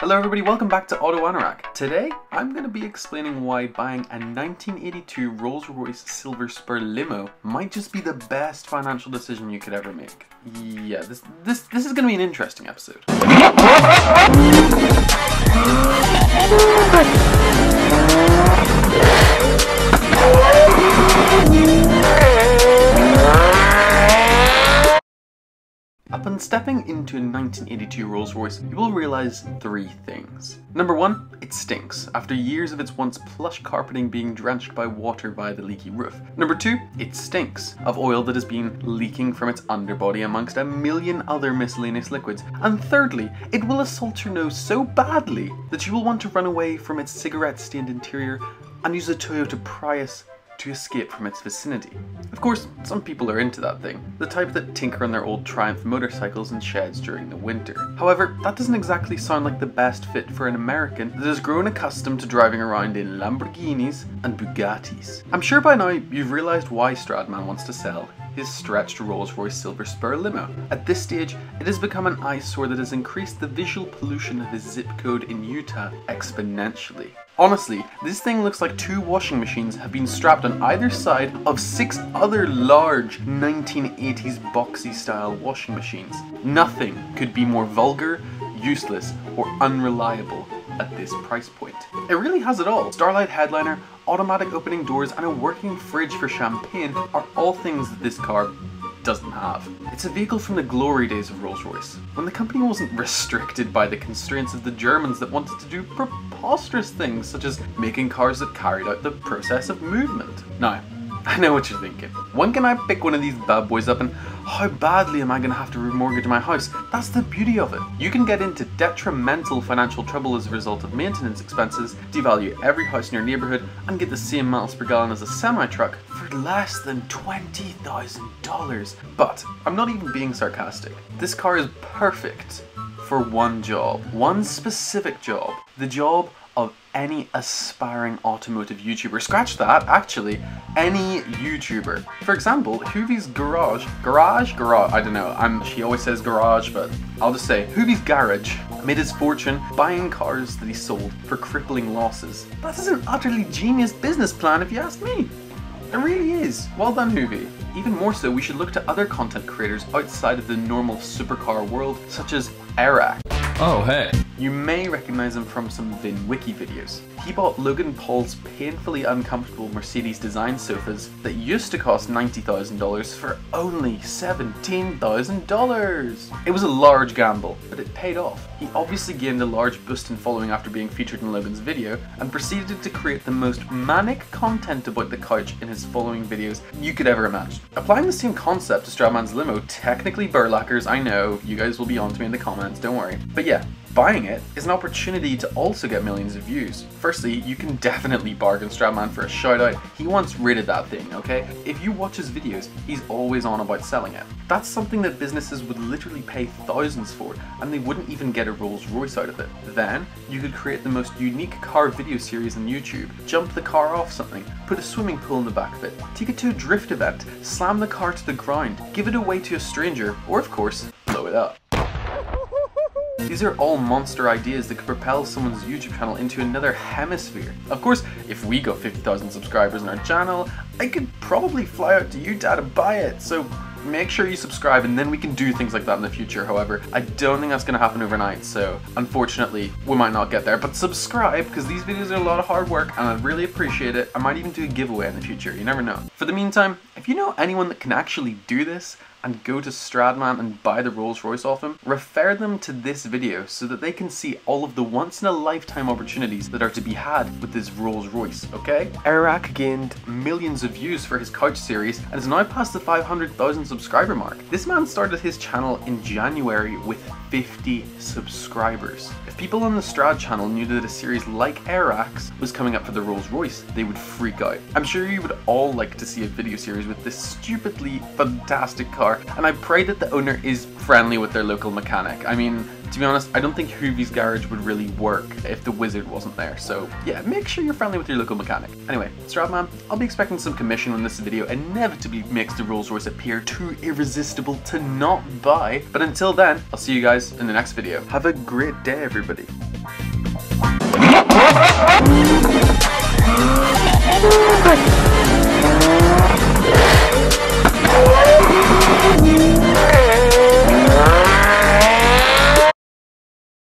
Hello everybody, welcome back to Auto Anorak. Today, I'm going to be explaining why buying a 1982 Rolls-Royce Silver Spur limo might just be the best financial decision you could ever make. Yeah, this this this is going to be an interesting episode. Upon stepping into a 1982 Rolls Royce, you will realise three things. Number one, it stinks, after years of its once plush carpeting being drenched by water via the leaky roof. Number two, it stinks, of oil that has been leaking from its underbody amongst a million other miscellaneous liquids. And thirdly, it will assault your nose so badly that you will want to run away from its cigarette-stained interior and use a Toyota Prius to escape from its vicinity. Of course, some people are into that thing, the type that tinker on their old Triumph motorcycles in sheds during the winter. However, that doesn't exactly sound like the best fit for an American that has grown accustomed to driving around in Lamborghinis and Bugattis. I'm sure by now you've realised why Stradman wants to sell his stretched Rolls-Royce Silver Spur limo. At this stage, it has become an eyesore that has increased the visual pollution of his zip code in Utah exponentially. Honestly, this thing looks like two washing machines have been strapped on either side of six other large 1980s boxy style washing machines. Nothing could be more vulgar, useless, or unreliable at this price point. It really has it all. Starlight headliner, automatic opening doors, and a working fridge for champagne are all things that this car doesn't have. It's a vehicle from the glory days of Rolls-Royce, when the company wasn't restricted by the constraints of the Germans that wanted to do preposterous things such as making cars that carried out the process of movement. Now, I know what you're thinking. When can I pick one of these bad boys up and how badly am I going to have to remortgage my house? That's the beauty of it. You can get into detrimental financial trouble as a result of maintenance expenses, devalue every house in your neighbourhood, and get the same miles per gallon as a semi-truck for less than $20,000. But I'm not even being sarcastic. This car is perfect for one job. One specific job. The job of any aspiring automotive YouTuber. Scratch that, actually, any YouTuber. For example, Hoovie's Garage, Garage? Garage, I don't know, I'm, she always says garage, but I'll just say, Hoovie's Garage made his fortune buying cars that he sold for crippling losses. That is an utterly genius business plan if you ask me. It really is. Well done, Hoovie. Even more so, we should look to other content creators outside of the normal supercar world, such as Arac. Oh, hey. You may recognize him from some VinWiki videos. He bought Logan Paul's painfully uncomfortable Mercedes design sofas that used to cost $90,000 for only $17,000. It was a large gamble, but it paid off. He obviously gained a large boost in following after being featured in Logan's video and proceeded to create the most manic content about the couch in his following videos you could ever imagine. Applying the same concept to Stradman's limo, technically Burlacher's, I know, you guys will be on to me in the comments, don't worry. But yeah, Buying it is an opportunity to also get millions of views. Firstly, you can definitely bargain Stradman for a shout out. He once rated that thing, okay? If you watch his videos, he's always on about selling it. That's something that businesses would literally pay thousands for, and they wouldn't even get a Rolls Royce out of it. Then, you could create the most unique car video series on YouTube, jump the car off something, put a swimming pool in the back of it, take it to a drift event, slam the car to the ground, give it away to a stranger, or of course, blow it up. These are all monster ideas that could propel someone's YouTube channel into another hemisphere. Of course, if we got 50,000 subscribers on our channel, I could probably fly out to Utah to buy it, so make sure you subscribe and then we can do things like that in the future. However, I don't think that's going to happen overnight, so unfortunately, we might not get there. But subscribe, because these videos are a lot of hard work and I really appreciate it. I might even do a giveaway in the future, you never know. For the meantime, if you know anyone that can actually do this, and go to Stradman and buy the Rolls Royce off him, refer them to this video so that they can see all of the once in a lifetime opportunities that are to be had with this Rolls Royce, okay? Arac gained millions of views for his couch series and is now past the 500,000 subscriber mark. This man started his channel in January with 50 subscribers. If people on the Strad channel knew that a series like Arac's was coming up for the Rolls Royce, they would freak out. I'm sure you would all like to see a video series with this stupidly fantastic car, and I pray that the owner is friendly with their local mechanic. I mean, to be honest, I don't think Hoovie's Garage would really work if the wizard wasn't there, so yeah, make sure you're friendly with your local mechanic. Anyway, Stradman, I'll be expecting some commission when this video inevitably makes the Rolls-Royce appear too irresistible to not buy, but until then, I'll see you guys in the next video. Have a great day, everybody.